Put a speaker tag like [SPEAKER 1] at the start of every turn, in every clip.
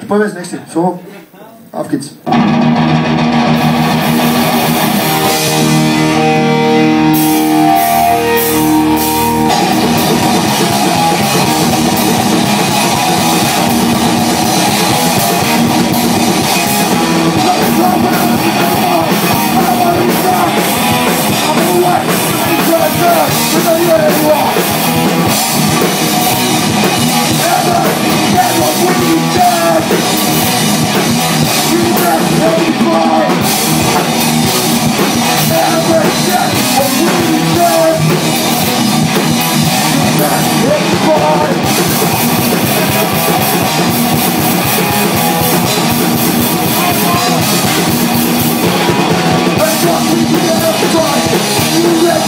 [SPEAKER 1] Ich mache das nächste. So, auf geht's. We're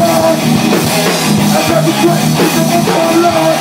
[SPEAKER 1] I never regret, I never fall